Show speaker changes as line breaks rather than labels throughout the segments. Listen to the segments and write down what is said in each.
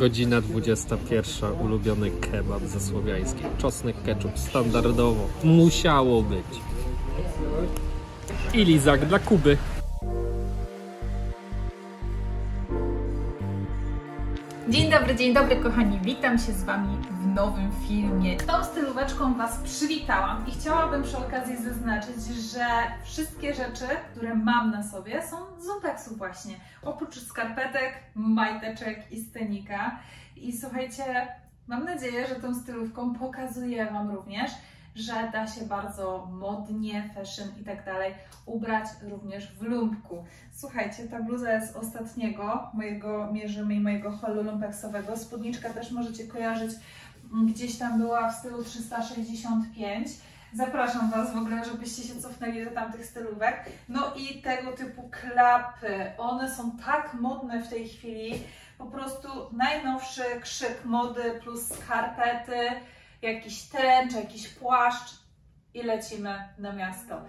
Godzina 21. Ulubiony kebab ze słowiańskiej. Czosnek, ketchup standardowo. Musiało być. I lizak dla Kuby.
Dzień dobry, dzień dobry kochani, witam się z Wami w nowym filmie. Tą stylóweczką Was przywitałam i chciałabym przy okazji zaznaczyć, że wszystkie rzeczy, które mam na sobie są z Umpexu właśnie. Oprócz skarpetek, majteczek i stenika. I słuchajcie, mam nadzieję, że tą stylówką pokazuję Wam również, że da się bardzo modnie, fashion i tak dalej ubrać również w lumpku. Słuchajcie, ta bluza jest ostatniego mojego mierzymy i mojego holu lumpeksowego. Spódniczka też możecie kojarzyć, gdzieś tam była w stylu 365. Zapraszam Was w ogóle, żebyście się cofnęli do tamtych stylówek. No i tego typu klapy, one są tak modne w tej chwili. Po prostu najnowszy krzyk mody plus skarpety, jakiś tren jakiś płaszcz i lecimy na miasto.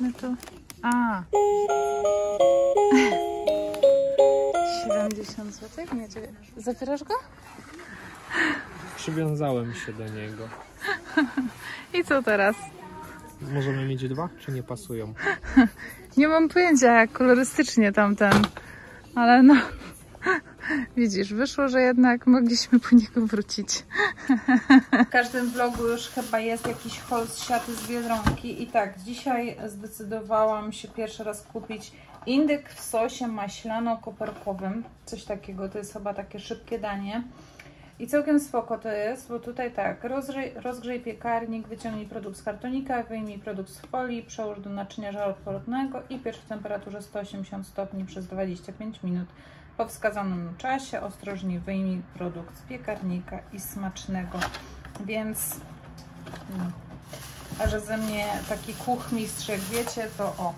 No to. A. 70 zł? Nie, czekaj. Zapierasz go?
Przywiązałem się do niego.
I co teraz?
Możemy mieć dwa, czy nie pasują?
Nie mam pojęcia, jak kolorystycznie tamten, ale no. Widzisz, wyszło, że jednak mogliśmy po niego wrócić. W każdym vlogu już chyba jest jakiś haul z siaty z Biedronki i tak, dzisiaj zdecydowałam się pierwszy raz kupić indyk w sosie maślano-koperkowym. Coś takiego, to jest chyba takie szybkie danie. I całkiem spoko to jest, bo tutaj tak, rozgrzej, rozgrzej piekarnik, wyciągnij produkt z kartonika, wyjmij produkt z folii, przełóż do naczynia żaroodpornego i piecz w temperaturze 180 stopni przez 25 minut. Po wskazanym czasie ostrożnie wyjmij produkt z piekarnika i smacznego. Więc, mm, a że ze mnie taki kuchmistrz, jak wiecie, to o,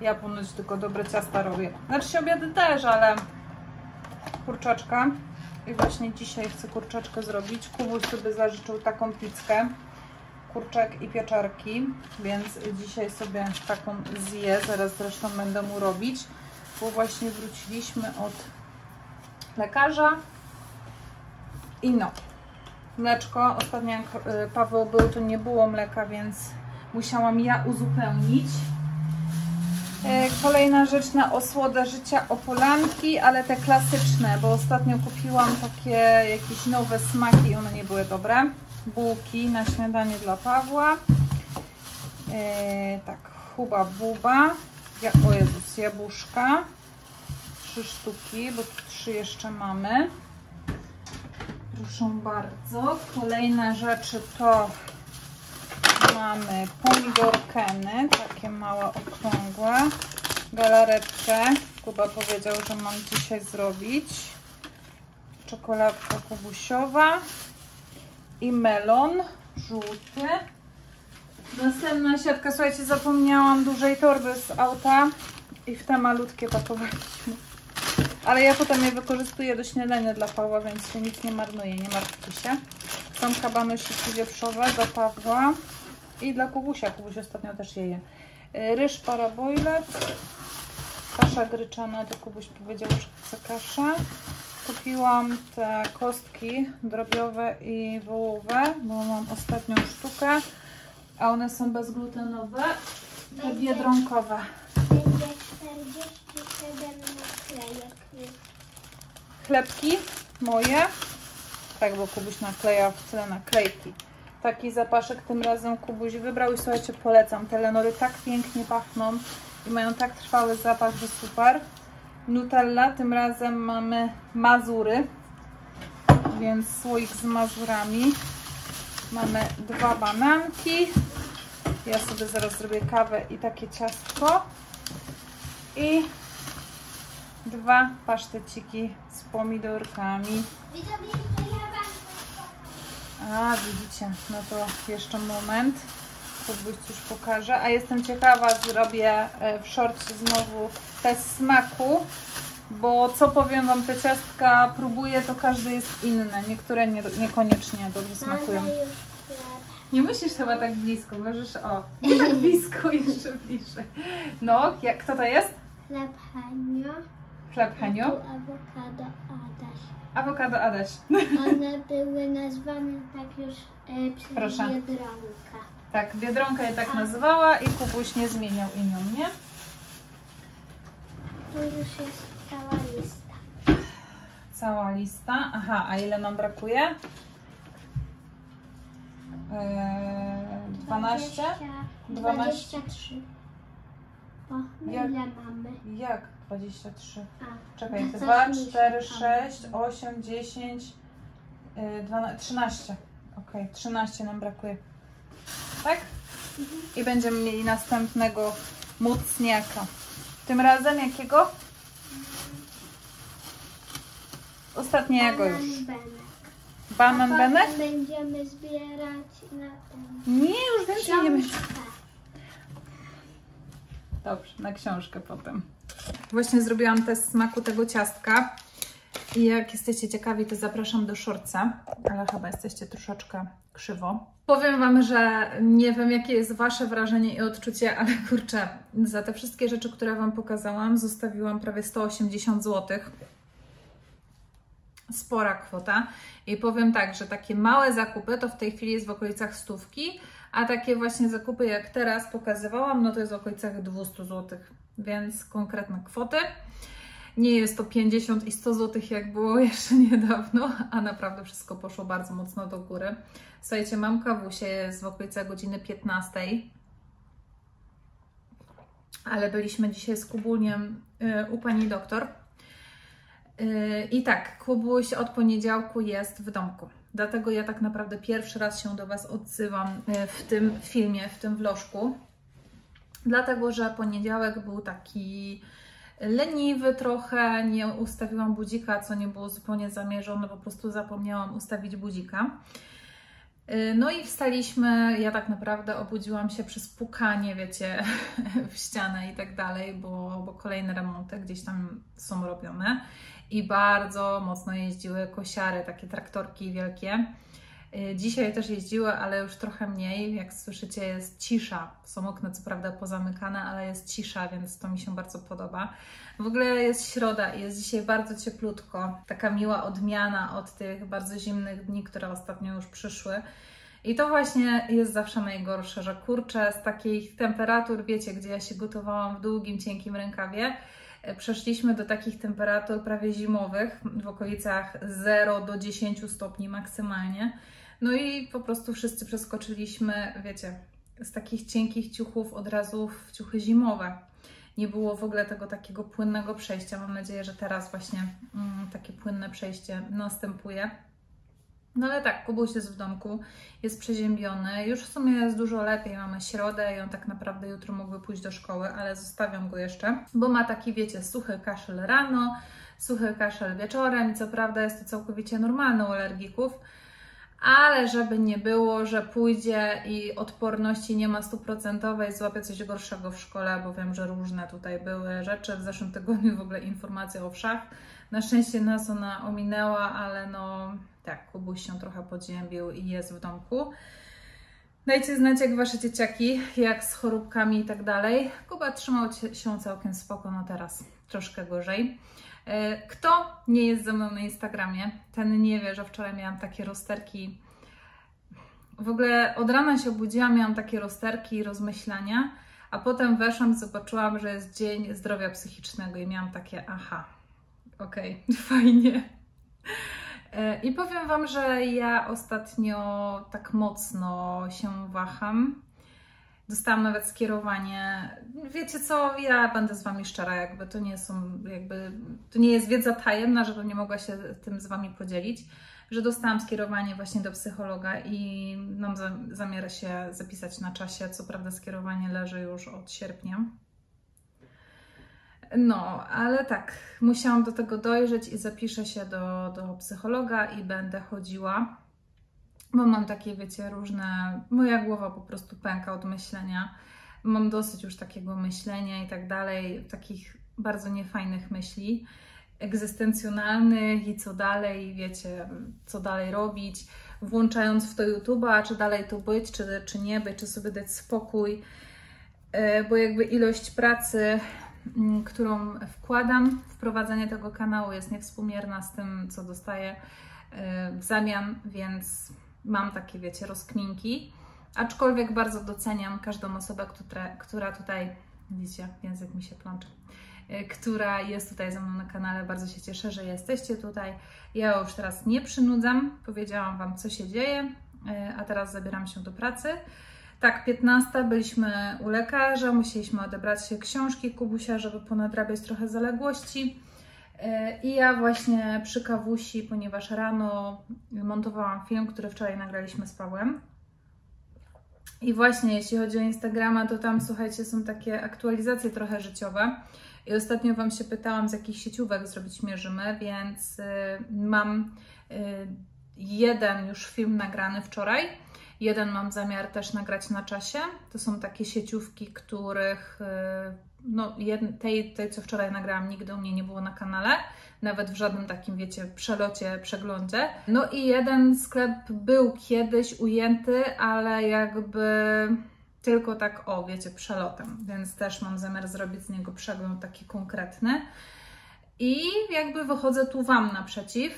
ja ponoć tylko dobre ciasta robię. Znaczy się obiady też, ale kurczaczka. I właśnie dzisiaj chcę kurczaczkę zrobić. Kubuś sobie zażyczył taką pizzkę. Kurczak i pieczarki, więc dzisiaj sobie taką zje. Zaraz zresztą będę mu robić, bo właśnie wróciliśmy od lekarza. I no, mleczko. Ostatnio jak y, Paweł był, to nie było mleka, więc musiałam ja uzupełnić. E, Kolejna rzecz na osłodę życia opolanki, ale te klasyczne, bo ostatnio kupiłam takie jakieś nowe smaki i one nie były dobre. Bułki na śniadanie dla Pawła. E, tak, huba buba. Ja, o Jezus, jabłuszka. Trzy sztuki, bo tu trzy jeszcze mamy. Proszę bardzo. Kolejne rzeczy to mamy pomidorkeny, takie małe, okrągłe, galaretkę, Kuba powiedział, że mam dzisiaj zrobić, czekoladka kubusiowa i melon żółty. Następna siatka, słuchajcie, zapomniałam dużej torby z auta i w te malutkie pakowaliśmy. Ale ja potem je wykorzystuję do śniadania dla Pawła, więc się nic nie marnuje, nie martwcie się. Są kabanosiki wieprzowe do Pawła i dla Kubusia. Kubuś ostatnio też je je. Ryż parabojlet, kasza gryczana, to Kubuś powiedział, że chce kaszę. Kupiłam te kostki drobiowe i wołowe, bo mam ostatnią sztukę, a one są bezglutenowe, te biedronkowe.
Będzie 47 naklejek.
Chlebki moje, tak, bo Kubuś nakleja w tyle naklejki. Taki zapaszek tym razem Kubuś wybrał i słuchajcie, polecam. Te lenory tak pięknie pachną i mają tak trwały zapach, że super. Nutella, tym razem mamy Mazury, więc słoik z Mazurami. Mamy dwa bananki. Ja sobie zaraz zrobię kawę i takie ciastko. I dwa paszteciki z pomidorkami.
Widzowie, to ja wam
A, widzicie, no to jeszcze moment. Kubuś już pokaże. A jestem ciekawa, zrobię e, w shortcie znowu test smaku, bo co powiem Wam, te ciastka próbuję, to każdy jest inny. Niektóre nie, niekoniecznie dobrze smakują. Nie musisz chyba tak blisko, możesz o, nie tak blisko, jeszcze bliżej. No, jak, kto to jest?
Chleb Hanio.
Chleb Henio.
awokado.
Awokado Adaś.
One były nazwane tak już e, przez
Proszę.
Biedronka.
Tak, Biedronka je tak nazywała i Kubuś nie zmieniał imion, nie?
Tu już jest cała lista.
Cała lista. Aha, a ile nam brakuje? Eee, 12? 12?
23. O, ile mamy?
Jak 23?
A,
Czekaj,
coś
2,
mi się
4,
tam-
6, 8, 10, yy, 12, 13. Okej, 13 nam brakuje. Tak? I będziemy mieli następnego mocniaka. Tym razem jakiego? Ostatniego
Banan
już.
Benek.
Banan Benek?
będziemy zbierać na ten
Nie, już więcej nie będzie. Dobrze, na książkę potem. Właśnie zrobiłam test smaku tego ciastka. I jak jesteście ciekawi, to zapraszam do szorca, ale chyba jesteście troszeczkę krzywo. Powiem Wam, że nie wiem, jakie jest Wasze wrażenie i odczucie, ale kurczę, za te wszystkie rzeczy, które Wam pokazałam, zostawiłam prawie 180 zł. Spora kwota. I powiem tak, że takie małe zakupy to w tej chwili jest w okolicach stówki, a takie właśnie zakupy, jak teraz pokazywałam, no to jest w okolicach 200 zł, więc konkretne kwoty. Nie jest to 50 i 100 zł, jak było jeszcze niedawno, a naprawdę wszystko poszło bardzo mocno do góry. Słuchajcie, mam kawusie, jest w okolicach godziny 15, ale byliśmy dzisiaj z Kubuniem y, u pani doktor. Y, I tak, Kubuś od poniedziałku jest w domku. Dlatego ja tak naprawdę pierwszy raz się do Was odzywam y, w tym filmie, w tym vlożku. Dlatego, że poniedziałek był taki leniwy trochę, nie ustawiłam budzika, co nie było zupełnie zamierzone, po prostu zapomniałam ustawić budzika. Y, No i wstaliśmy, ja tak naprawdę obudziłam się przez pukanie, wiecie, w ścianę i tak dalej, bo, bo kolejne remonty gdzieś tam są robione i bardzo mocno jeździły kosiary, takie traktorki wielkie. Y, Dzisiaj też jeździły, ale już trochę mniej. Jak słyszycie, jest cisza. Są okna co prawda pozamykane, ale jest cisza, więc to mi się bardzo podoba. W ogóle jest środa i jest dzisiaj bardzo cieplutko. Taka miła odmiana od tych bardzo zimnych dni, które ostatnio już przyszły. I to właśnie jest zawsze najgorsze, że kurczę z takich temperatur, wiecie, gdzie ja się gotowałam w długim, cienkim rękawie, przeszliśmy do takich temperatur prawie zimowych, w okolicach 0 do 10 stopni maksymalnie. No i po prostu wszyscy przeskoczyliśmy, wiecie, z takich cienkich ciuchów od razu w ciuchy zimowe. Nie było w ogóle tego takiego płynnego przejścia. Mam nadzieję, że teraz właśnie mm, takie płynne przejście następuje. No ale tak, Kubuś jest w domku, jest przeziębiony. Już w sumie jest dużo lepiej. Mamy środę i on tak naprawdę jutro mógłby pójść do szkoły, ale zostawiam go jeszcze, bo ma taki, wiecie, suchy kaszel rano, suchy kaszel wieczorem i co prawda jest to całkowicie normalne u alergików, ale żeby nie było, że pójdzie i odporności nie ma stuprocentowej, złapie coś gorszego w szkole, bo wiem, że różne tutaj były rzeczy. W zeszłym tygodniu w ogóle informacja o wszach. Na szczęście nas ona ominęła, ale no tak, Kubuś się trochę podziębił i jest w domku. Dajcie znać, jak Wasze dzieciaki, jak z choróbkami i tak dalej. Kuba trzymał się całkiem spoko, no teraz troszkę gorzej. E, Kto nie jest ze mną na Instagramie, ten nie wie, że wczoraj miałam takie rozterki. W ogóle od rana się obudziłam, miałam takie rozterki i rozmyślania, a potem weszłam i zobaczyłam, że jest Dzień Zdrowia Psychicznego i miałam takie aha, okej, fajnie. E, I powiem Wam, że ja ostatnio tak mocno się waham. Dostałam nawet skierowanie. Wiecie co, ja będę z Wami szczera, jakby to nie są, jakby to nie jest wiedza tajemna, żebym nie mogła się tym z Wami podzielić, że dostałam skierowanie właśnie do psychologa i mam za- zamiar się zapisać na czasie. Co prawda skierowanie leży już od sierpnia. No, ale tak, musiałam do tego dojrzeć i zapiszę się do, do psychologa i będę chodziła. bo mam takie, wiecie, różne. Moja głowa po prostu pęka od myślenia. Mam dosyć już takiego myślenia i tak dalej, takich bardzo niefajnych myśli egzystencjonalnych i co dalej, wiecie, co dalej robić, włączając w to YouTube'a, czy dalej tu być, czy, czy nie być, czy sobie dać spokój, E, bo jakby ilość pracy, którą wkładam w prowadzenie tego kanału jest niewspółmierna z tym, co dostaję e, w zamian, więc mam takie, wiecie, rozkminki. Aczkolwiek bardzo doceniam każdą osobę, która, która tutaj, widzicie, język mi się plącze, e, która jest tutaj ze mną na kanale. Bardzo się cieszę, że jesteście tutaj. Ja już teraz nie przynudzam, powiedziałam Wam, co się dzieje, a teraz zabieram się do pracy. Tak, 15 byliśmy u lekarza, musieliśmy odebrać się książki Kubusia, żeby ponadrabiać trochę zaległości. E, I ja właśnie przy kawusi, ponieważ rano montowałam film, który wczoraj nagraliśmy z Pawłem. I właśnie jeśli chodzi o Instagrama, to tam słuchajcie, są takie aktualizacje trochę życiowe. I ostatnio Wam się pytałam, z jakich sieciówek zrobić mierzymy, więc y, mam y, jeden już film nagrany wczoraj Jeden mam zamiar też nagrać na czasie. To są takie sieciówki, których y, no, tej, tej, co wczoraj nagrałam, nigdy u mnie nie było na kanale, nawet w żadnym takim, wiecie, przelocie, przeglądzie. No i jeden sklep był kiedyś ujęty, ale jakby tylko tak, o, wiecie, przelotem, więc też mam zamiar zrobić z niego przegląd taki konkretny. I jakby wychodzę tu Wam naprzeciw.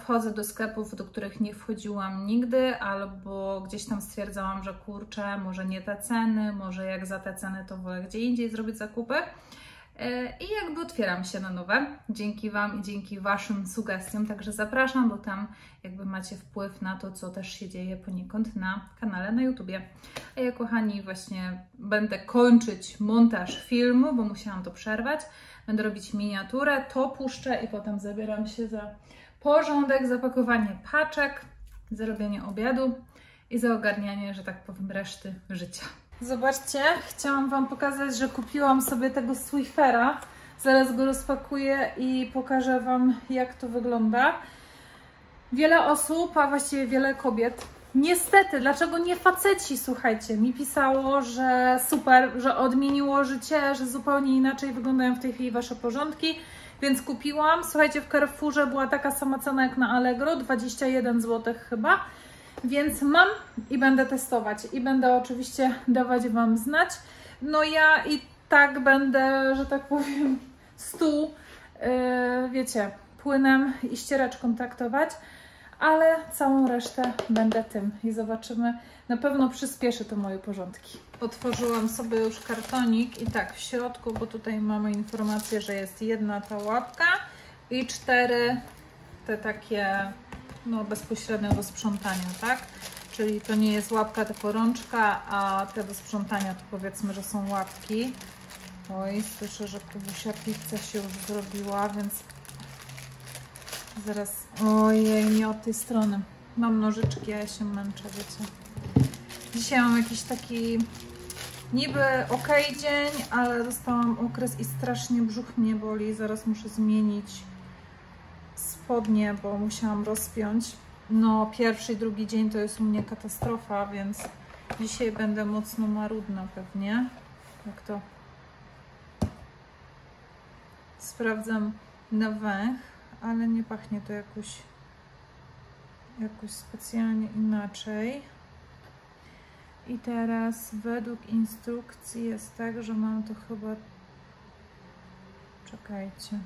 Wchodzę do sklepów, do których nie wchodziłam nigdy, albo gdzieś tam stwierdzałam, że kurczę, może nie te ceny, może jak za te ceny to wolę gdzie indziej zrobić zakupy. E, I jakby otwieram się na nowe, dzięki Wam i dzięki Waszym sugestiom, także zapraszam, bo tam jakby macie wpływ na to, co też się dzieje poniekąd na kanale na YouTubie. A ja, kochani, właśnie będę kończyć montaż filmu, bo musiałam to przerwać. Będę robić miniaturę, to puszczę i potem zabieram się za porządek, zapakowanie paczek, zrobienie obiadu i za ogarnianie, że tak powiem, reszty życia. Zobaczcie, chciałam Wam pokazać, że kupiłam sobie tego Swifera. Zaraz go rozpakuję i pokażę Wam, jak to wygląda. Wiele osób, a właściwie wiele kobiet Niestety, dlaczego nie faceci, słuchajcie, mi pisało, że super, że odmieniło życie, że zupełnie inaczej wyglądają w tej chwili Wasze porządki, więc kupiłam. Słuchajcie, w Carrefourze była taka sama cena jak na Allegro, 21 zł chyba, więc mam i będę testować i będę oczywiście dawać Wam znać. No ja i tak będę, że tak powiem, stół, yy, wiecie, płynem i ściereczką traktować ale całą resztę będę tym i zobaczymy. Na pewno przyspieszy to moje porządki. Otworzyłam sobie już kartonik i tak w środku, bo tutaj mamy informację, że jest jedna ta łapka i cztery te takie no bezpośrednio do sprzątania, tak? Czyli to nie jest łapka, tylko rączka, a te do sprzątania to powiedzmy, że są łapki. Oj, słyszę, że Kubusia pizza się już zrobiła, więc Zaraz, ojej, nie od tej strony. Mam nożyczki, a ja się męczę, wiecie. Dzisiaj mam jakiś taki niby ok dzień, ale dostałam okres i strasznie brzuch mnie boli. Zaraz muszę zmienić spodnie, bo musiałam rozpiąć. No, pierwszy i drugi dzień to jest u mnie katastrofa, więc dzisiaj będę mocno marudna pewnie. Jak to sprawdzam na węch ale nie pachnie to jakoś, jakoś specjalnie inaczej. I teraz według instrukcji jest tak, że mam to chyba... Czekajcie.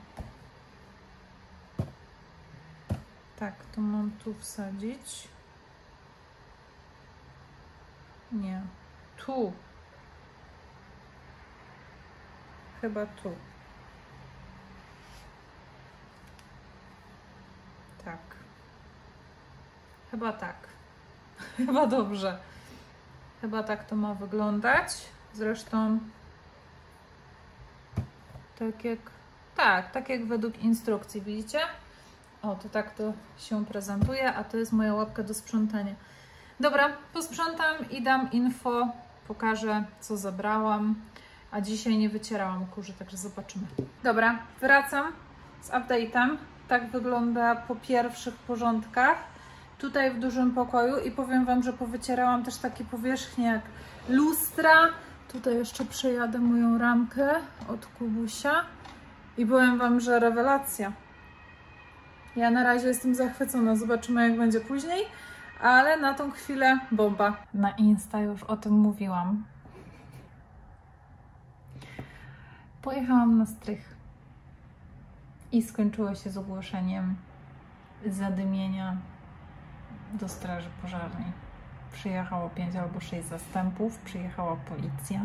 Tak, to mam tu wsadzić. Nie. Tu. Chyba tu. Tak. Chyba tak. Chyba dobrze. Chyba tak to ma wyglądać. Zresztą tak jak tak, tak jak według instrukcji, widzicie? O, to tak to się prezentuje, a to jest moja łapka do sprzątania. Dobra, posprzątam i dam info, pokażę co zabrałam, a dzisiaj nie wycierałam kurzy, także zobaczymy. Dobra, wracam z update'em tak wygląda po pierwszych porządkach. tutaj w dużym pokoju i powiem Wam, że powycierałam też takie powierzchnie jak lustra. Tutaj jeszcze przejadę moją ramkę od Kubusia i powiem Wam, że rewelacja. Ja na razie jestem zachwycona, zobaczymy jak będzie później, ale na tą chwilę bomba. Na Insta już o tym mówiłam. Pojechałam na strych i skończyło się z ogłoszeniem zadymienia do straży pożarnej. Przyjechało 5 albo 6 zastępów, przyjechała policja.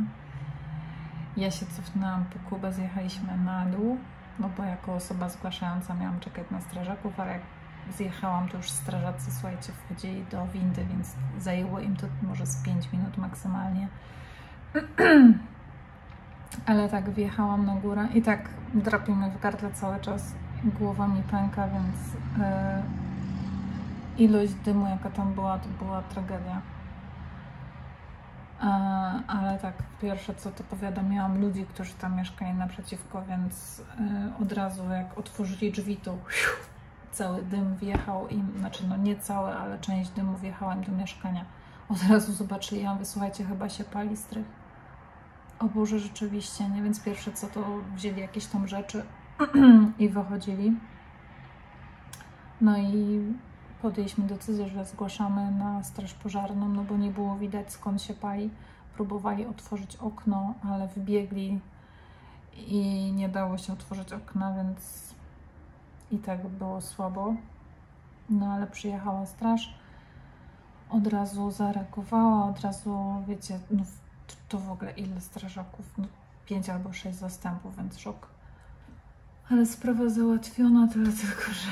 Ja się cofnęłam po Kubę, zjechaliśmy na dół, no bo jako osoba zgłaszająca miałam czekać na strażaków, ale jak zjechałam, to już strażacy, słuchajcie, wchodzili do windy, więc zajęło im to może z 5 minut maksymalnie. Ale tak wjechałam na górę i tak drapie mnie w gardle cały czas. Głowa mi pęka, więc yy, ilość dymu, jaka tam była, to była tragedia. Yy, ale tak, pierwsze co to powiadomiłam ludzi, którzy tam mieszkali naprzeciwko, więc yy, od razu jak otworzyli drzwi, to cały dym wjechał im, znaczy no nie cały, ale część dymu wjechała im do mieszkania. Od razu zobaczyli, ja mówię, słuchajcie, chyba się pali strych. O Boże, rzeczywiście, nie? Więc pierwsze co to wzięli jakieś tam rzeczy i wychodzili. No i podjęliśmy decyzję, że zgłaszamy na straż pożarną, no bo nie było widać skąd się pali. Próbowali otworzyć okno, ale wbiegli i nie dało się otworzyć okna, więc i tak było słabo. No ale przyjechała straż, od razu zareagowała, od razu, wiecie, no to w ogóle ile strażaków? No, albo sześć zastępów, więc szok. Ale sprawa załatwiona, tyle tylko, że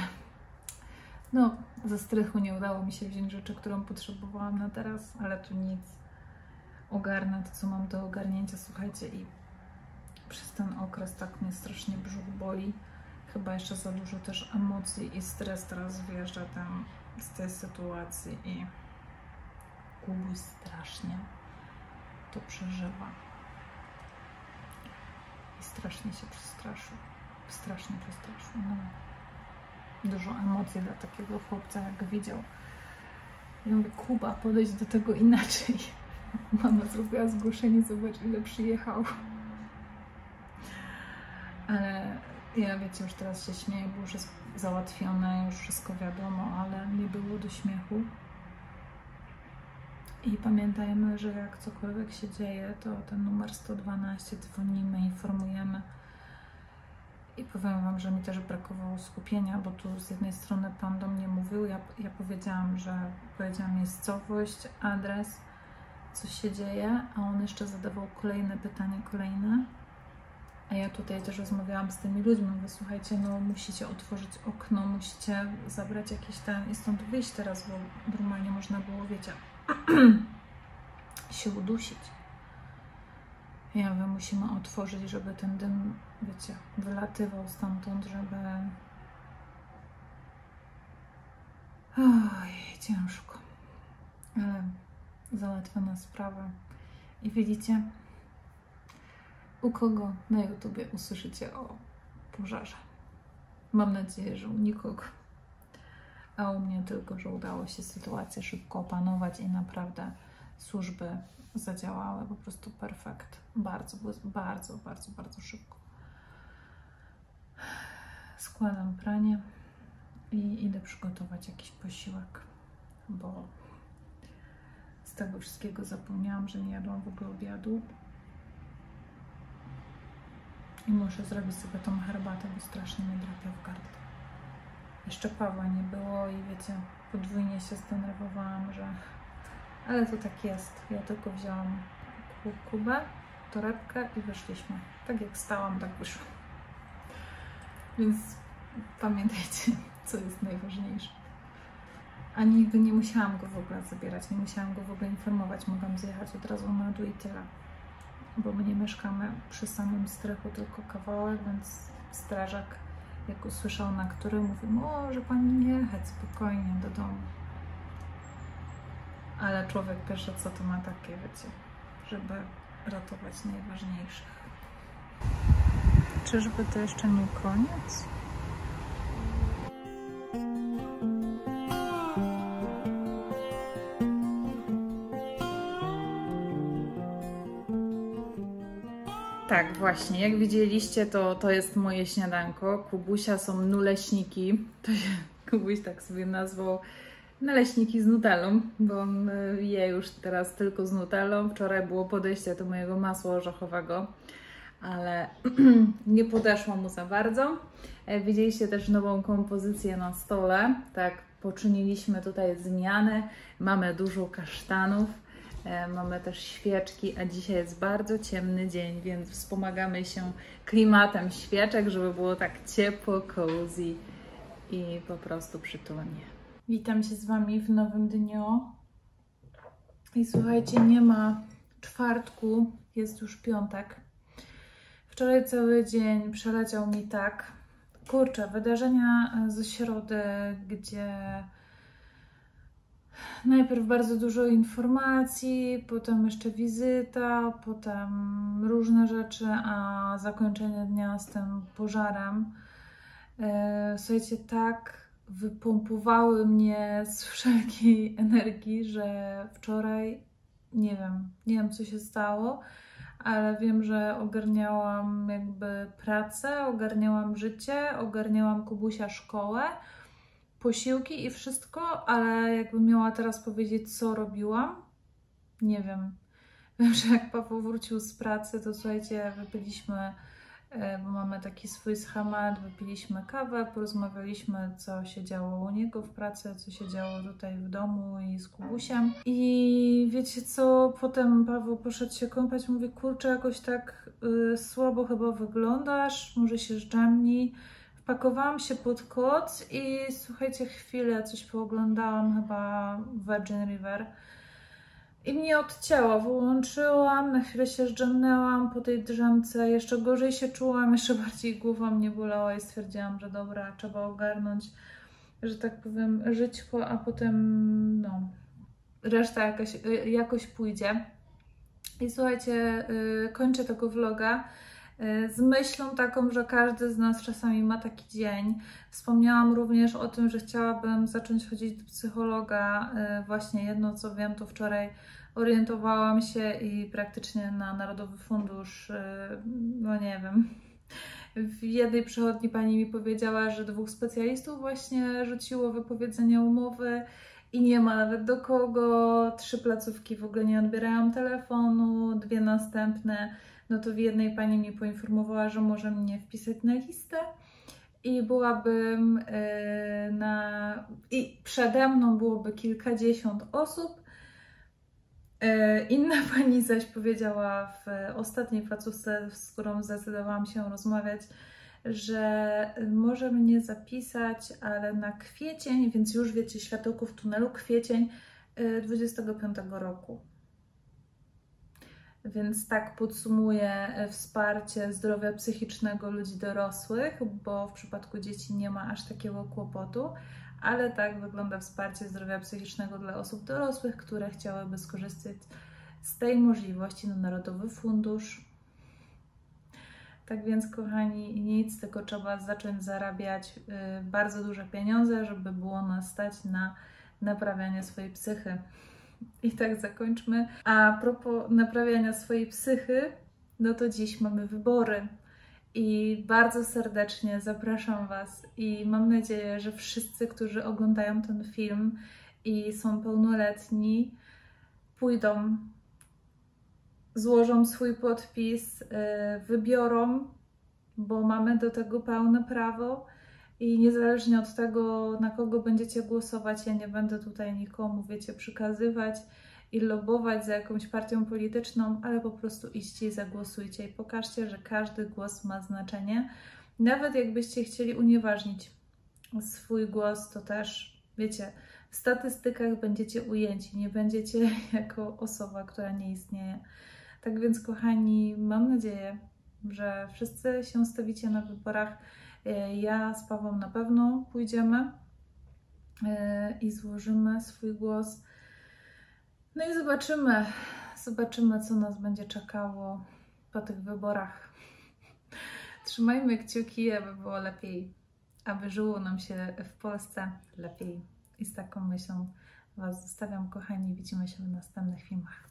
no, ze strychu nie udało mi się wziąć rzeczy, którą potrzebowałam na teraz, ale tu nic. Ogarnę to, co mam do ogarnięcia, słuchajcie, i przez ten okres tak mnie strasznie brzuch boli. Chyba jeszcze za dużo też emocji i stres teraz wjeżdża tam z tej sytuacji i Kubuś strasznie to przeżywa. I strasznie się przestraszył. Strasznie przestraszył. No. Dużo emocji dla takiego chłopca, jak widział. Ja mówię, Kuba, podejść do tego inaczej. Mama zrobiła zgłoszenie, zobacz ile przyjechał. Ale ja wiecie, już teraz się śmieję, bo już jest załatwione, już wszystko wiadomo, ale nie było do śmiechu. I pamiętajmy, że jak cokolwiek się dzieje, to ten numer 112 dzwonimy, informujemy. I powiem Wam, że mi też brakowało skupienia, bo tu z jednej strony Pan do mnie mówił, ja, ja powiedziałam, że powiedziałam miejscowość, adres, co się dzieje, a on jeszcze zadawał kolejne pytanie, kolejne. A ja tutaj też rozmawiałam z tymi ludźmi, mówię, słuchajcie, no musicie otworzyć okno, musicie zabrać jakiś ten i stąd wyjść teraz, bo normalnie można było, wiecie, się udusić. Ja mówię, musimy otworzyć, żeby ten dym, wiecie, wylatywał stamtąd, żeby... Oj, ciężko. Ale załatwiona sprawa. I widzicie, u kogo na YouTubie usłyszycie o pożarze. Mam nadzieję, że u nikogo a u mnie tylko, że udało się sytuację szybko opanować i naprawdę służby zadziałały po prostu perfekt. Bardzo, bardzo, bardzo, bardzo szybko. Składam pranie i idę przygotować jakiś posiłek, bo z tego wszystkiego zapomniałam, że nie jadłam w ogóle obiadu. I muszę zrobić sobie tą herbatę, bo strasznie mnie drapia w gardle. Jeszcze Pawła nie było i wiecie, podwójnie się zdenerwowałam, że... Ale to tak jest. Ja tylko wzięłam kubę, torebkę i wyszliśmy. Tak jak stałam, tak wyszło. Więc pamiętajcie, co jest najważniejsze. A nigdy nie musiałam go w ogóle zabierać, nie musiałam go w ogóle informować. Mogłam zjechać od razu na dół i tyle. Bo my nie mieszkamy przy samym strychu, tylko kawałek, więc strażak jak usłyszał na który, mówi, może pani nie jechać spokojnie do domu. Ale człowiek pierwsze co to ma takie, wiecie, żeby ratować najważniejszych. Czyżby to jeszcze nie koniec? Tak, właśnie. Jak widzieliście, to, to jest moje śniadanko. Kubusia są nuleśniki. To się Kubuś tak sobie nazwał naleśniki z nutellą, bo y, je już teraz tylko z nutellą. Wczoraj było podejście do mojego masła orzechowego, ale nie podeszło mu za bardzo. E, Widzieliście też nową kompozycję na stole. Tak, poczyniliśmy tutaj zmiany. Mamy dużo kasztanów. E, Mamy też świeczki, a dzisiaj jest bardzo ciemny dzień, więc wspomagamy się klimatem świeczek, żeby było tak ciepło, cozy i po prostu przytulnie. Witam się z Wami w nowym dniu. I słuchajcie, nie ma czwartku, jest już piątek. Wczoraj cały dzień przeleciał mi tak. Kurczę, wydarzenia ze środy, gdzie najpierw bardzo dużo informacji, potem jeszcze wizyta, potem różne rzeczy, a zakończenie dnia z tym pożarem. E, Słuchajcie, tak wypompowały mnie z wszelkiej energii, że wczoraj nie wiem, nie wiem co się stało, ale wiem, że ogarniałam jakby pracę, ogarniałam życie, ogarniałam Kubusia szkołę, posiłki i wszystko, ale jakbym miała teraz powiedzieć, co robiłam, nie wiem. Wiem, że jak Paweł wrócił z pracy, to słuchajcie, wypiliśmy, bo mamy taki swój schemat, wypiliśmy kawę, porozmawialiśmy, co się działo u niego w pracy, co się działo tutaj w domu i z Kubusiem. I wiecie co, potem Paweł poszedł się kąpać, mówi, kurczę, jakoś tak y, słabo chyba wyglądasz, może się zdrzemnij. Wpakowałam się pod koc i słuchajcie, chwilę coś pooglądałam, chyba Virgin River. I mnie odcięło, wyłączyłam, na chwilę się zdrzemnęłam po tej drzemce, jeszcze gorzej się czułam, jeszcze bardziej głowa mnie bolała i stwierdziłam, że dobra, trzeba ogarnąć, że tak powiem, żyćko, a potem no, reszta jakaś, y, jakoś pójdzie. I słuchajcie, y, kończę tego vloga z myślą taką, że każdy z nas czasami ma taki dzień. Wspomniałam również o tym, że chciałabym zacząć chodzić do psychologa. Y, Właśnie jedno co wiem, to wczoraj orientowałam się i praktycznie na Narodowy Fundusz, y, no nie wiem, w jednej przychodni pani mi powiedziała, że dwóch specjalistów właśnie rzuciło wypowiedzenie umowy i nie ma nawet do kogo. Trzy placówki w ogóle nie odbierają telefonu, dwie następne. No to w jednej pani mi poinformowała, że może mnie wpisać na listę i byłabym e, na. i przede mną byłoby kilkadziesiąt osób. E, Inna pani zaś powiedziała w ostatniej placówce, z którą zdecydowałam się rozmawiać, że może mnie zapisać, ale na kwiecień, więc już wiecie, światełko w tunelu, kwiecień y, 25 roku. Więc tak podsumuję y, wsparcie zdrowia psychicznego ludzi dorosłych, bo w przypadku dzieci nie ma aż takiego kłopotu, ale tak wygląda wsparcie zdrowia psychicznego dla osób dorosłych, które chciałyby skorzystać z tej możliwości na Narodowy Fundusz tak więc, kochani, nic, tylko trzeba zacząć zarabiać y, bardzo duże pieniądze, żeby było nas stać na naprawianie swojej psychy. I tak zakończmy. A propos naprawiania swojej psychy, no to dziś mamy wybory. I bardzo serdecznie zapraszam Was i mam nadzieję, że wszyscy, którzy oglądają ten film i są pełnoletni, pójdą złożą swój podpis, y, wybiorą, bo mamy do tego pełne prawo i niezależnie od tego, na kogo będziecie głosować, ja nie będę tutaj nikomu, wiecie, przykazywać i lobować za jakąś partią polityczną, ale po prostu iście i zagłosujcie i pokażcie, że każdy głos ma znaczenie. Nawet jakbyście chcieli unieważnić swój głos, to też, wiecie, w statystykach będziecie ujęci, nie będziecie jako osoba, która nie istnieje. Tak więc, kochani, mam nadzieję, że wszyscy się stawicie na wyborach. E, Ja z Pawłem na pewno pójdziemy e, i złożymy swój głos. No i zobaczymy, zobaczymy, co nas będzie czekało po tych wyborach. Trzymajmy kciuki, aby było lepiej, aby żyło nam się w Polsce lepiej. I z taką myślą Was zostawiam, kochani. Widzimy się w następnych filmach.